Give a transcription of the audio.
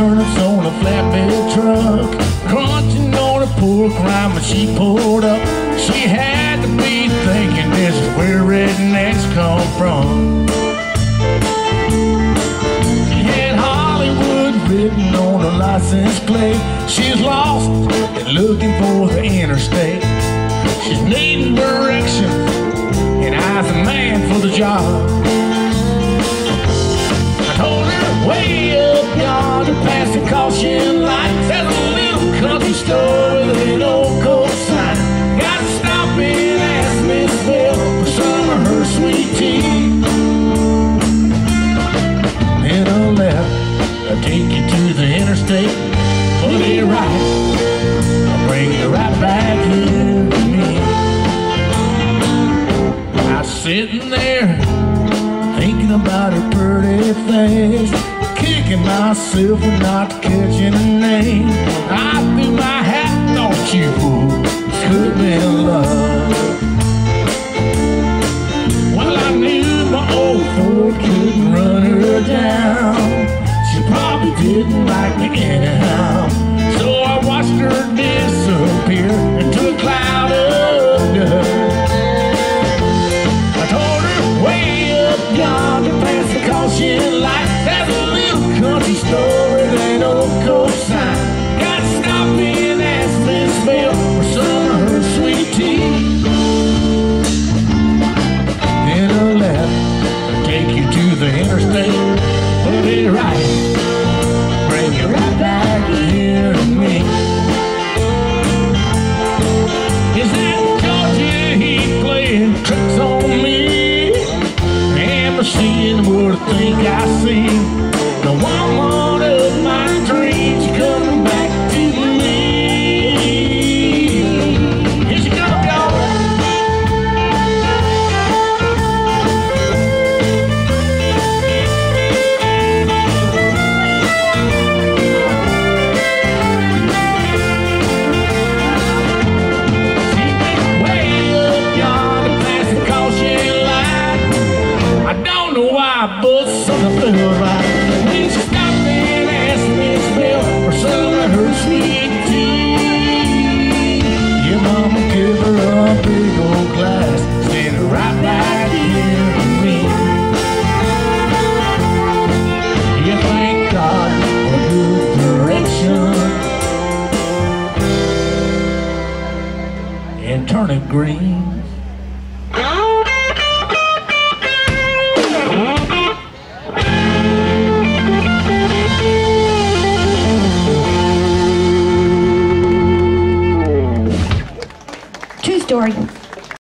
turnips on a flatbed truck. Crunching on a poor crime. when she pulled up. She had to be thinking this is where rednecks come from. She had Hollywood written on her license plate She's lost and looking for the interstate. She's needing direction and I's the man for the job. Yonder past the caution light, there's a little country store with an old coat sign. Gotta stop and ask Miss Bell for some of her sweet tea. Then a left, I'll take you to the interstate, put it right. I'll bring you right back here to me. I was sitting there thinking about her pretty face, kicking myself for not catching a name. I threw my hat, thought you could be in love. Well, I knew my old Ford couldn't run her down. She probably didn't like me anyhow. Why, but something felt right. When she stopped and asked Miss Bell for some of her sweet tea. Yeah, mama gave her a big old glass, stand right back here with me. Thank God for good direction. And turn it green. Story.